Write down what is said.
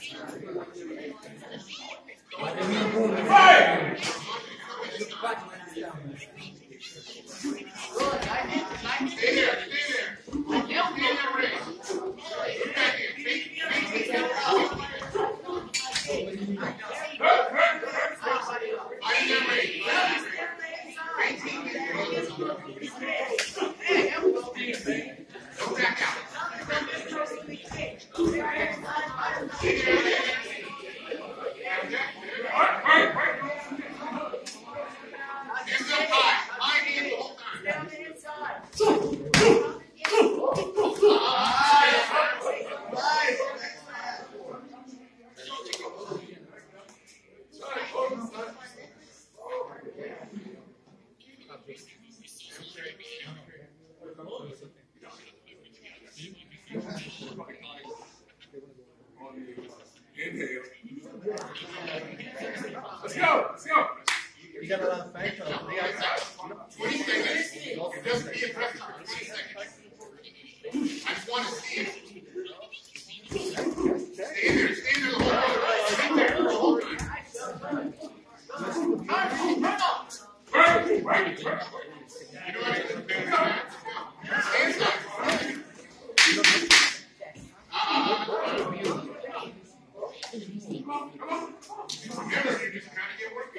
Stay there, Hands up High the. Inhale. Let's go. Let's go. You got a lot of faith on Twenty seconds. It doesn't. I just want to see. You know what? It's better Come on. you just kind of get worked